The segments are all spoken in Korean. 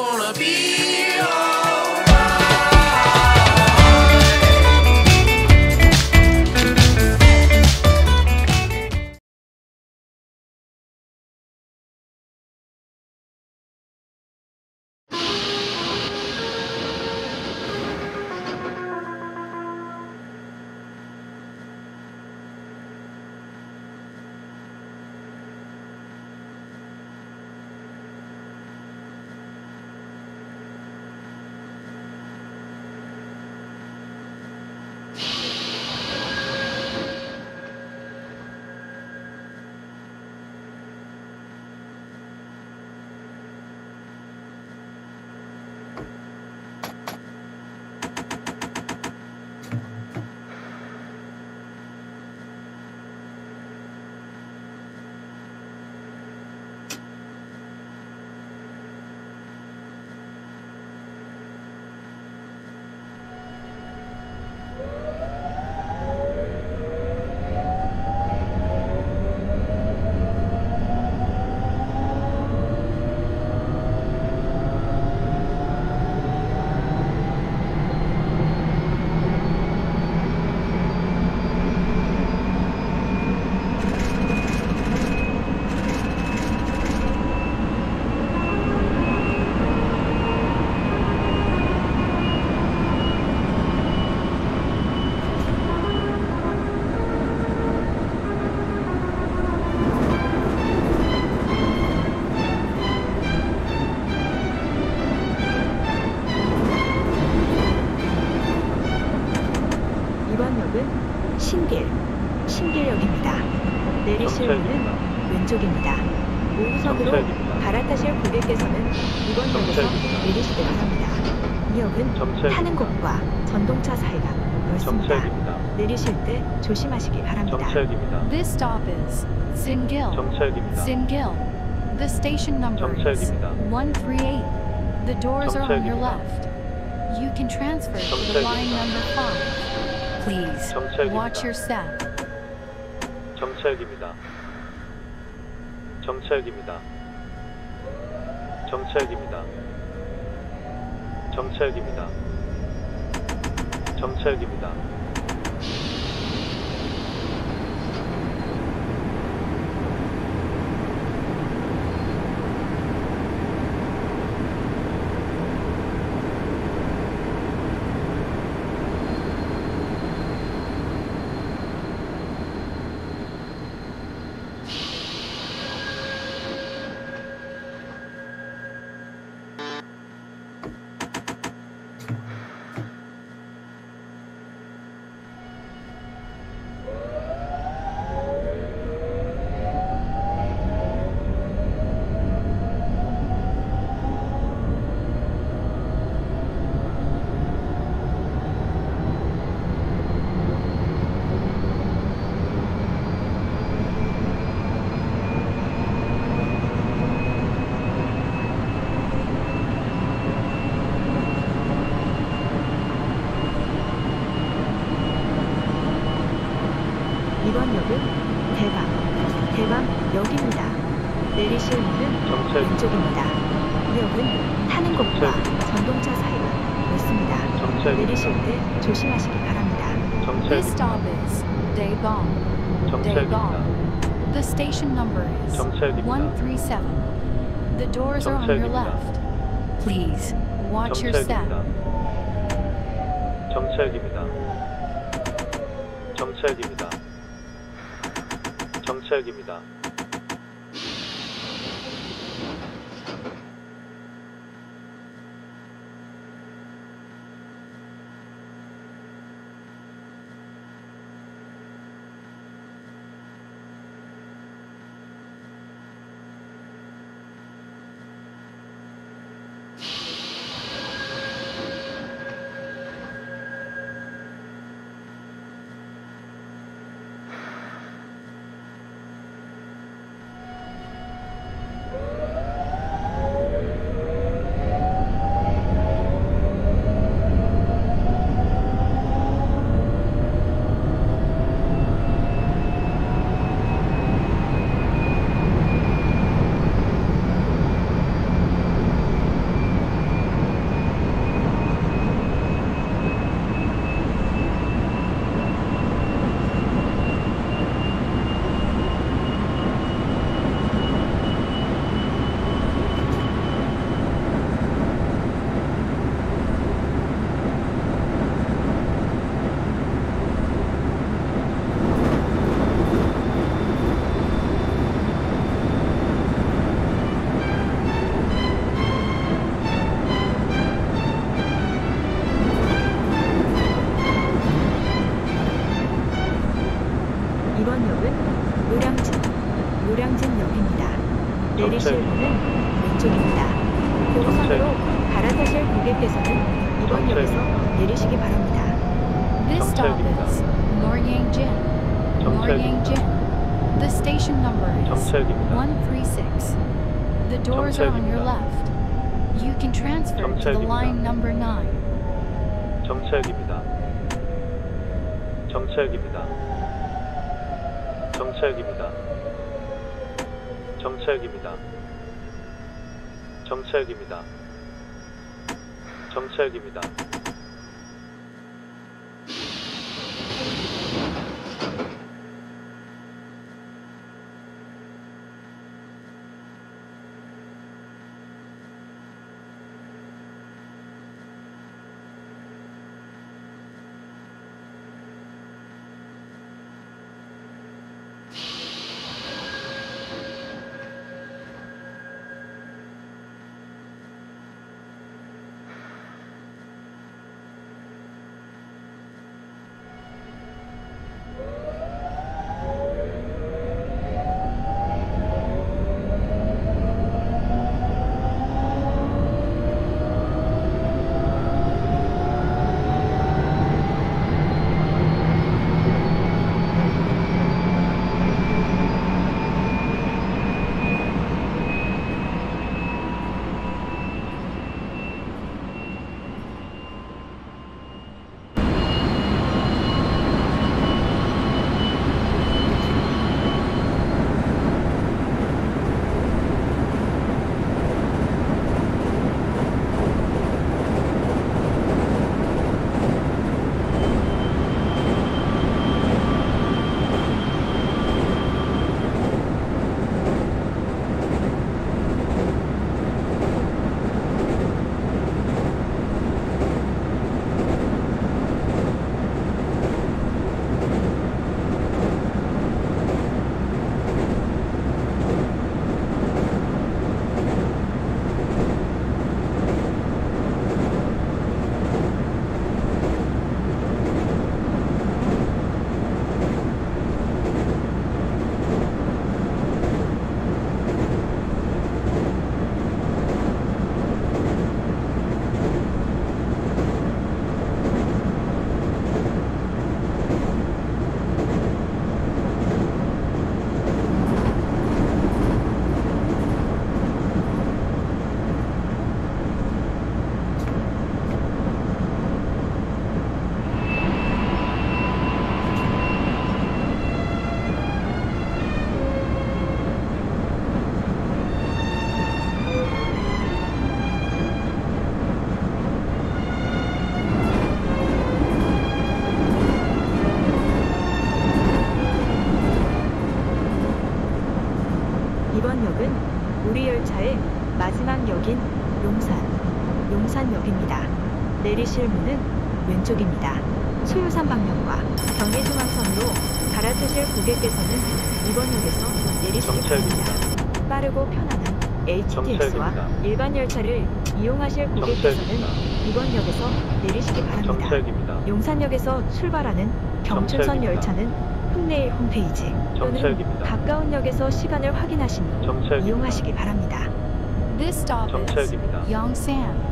gonna be 신길역입니다. 내리실. 문은 왼쪽입니다. 우후석으로 정차입니다. 갈아타실 고객께서는 이번 역에서. 내리시기 바랍니다. 이 역은 정차입니다. 타는 곳과 전동차 사이가 넓습니다. 정차역입니다. 내리실 때 조심하시기 바랍니다. 정차역입니다. This stop is Singil. 정차역입니다. Singil. The station number is 정차역입니다. 138. The doors are on your left. You can transfer to the line number 5. Please watch your step. 정차역입니다. 정차역입니다. 정차역입니다. 정차역입니다. 정차역입니다. 이번 역은 대방, 대방역입니다. 내리실 문은 정차역입니다. 왼쪽입니다. 이 역은 타는 곳과 정차역입니다. 전동차 사이가 넓습니다. 정차역입니다. 내리실 때 조심하시기 바랍니다. This 정차역입니다. stop is Daebong. 정차역입니다. Daebong. The station number is 정차역입니다. 137. The doors are on your left. Please watch your step. 정차역입니다. 정차역입니다. 역은 노량진, 노량진역입니다. 내리실 문은 왼쪽입니다. 고속선로 갈아타실 고객께서는 이번 역에서 내리시기 바랍니다. This stop is Noryangjin. Noryangjin. The station number is 136. The doors are on your left. You can transfer to the line number 9. 정차역입니다. 정차역입니다. 정책입니다. 정책입니다. 정책입니다. 정책입니다. 내리실 문은 왼쪽입니다. 소요산 방면과 경의중앙선으로 갈아타실 고객께서는 이번 역에서 내리시기 정책입니다. 바랍니다. 빠르고 편안한 HTX와. 일반 열차를 이용하실 고객께서는 정책입니다. 이번 역에서 내리시기 바랍니다. 용산역에서 출발하는 경춘선. 열차는 훗내일 홈페이지 또는. 가까운 역에서 시간을 확인하신 후. 이용하시기 바랍니다. This stop is. Yongsan.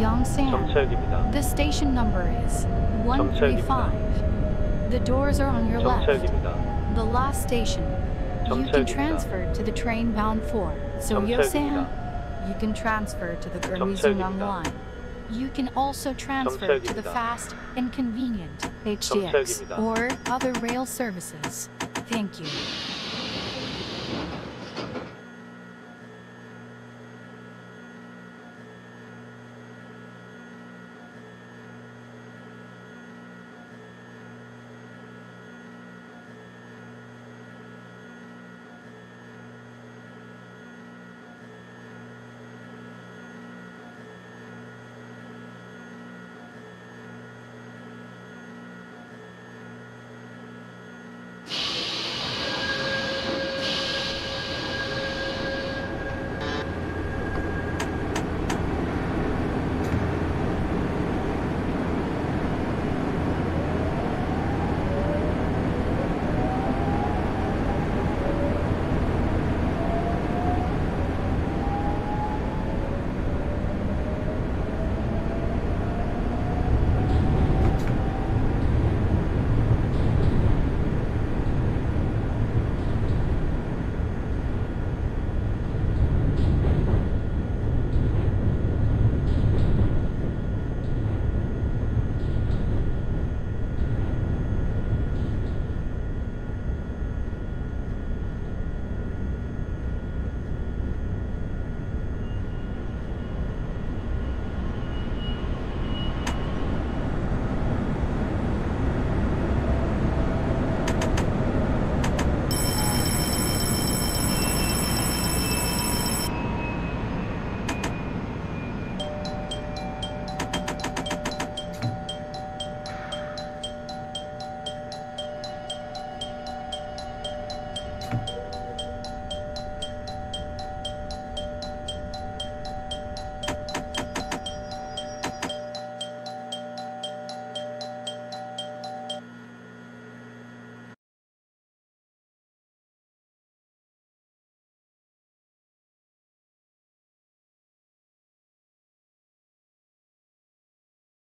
Yongsan. 정책입니다. The station number is 135. The doors are on your left. 정책입니다. The last station. You can 정책입니다. transfer to the train bound for 정책입니다. Soyosan. You can transfer to the Gurmizungang 정책입니다. line. You can also transfer to the 정책입니다. fast and convenient HDX 정책입니다. or other rail services. Thank you.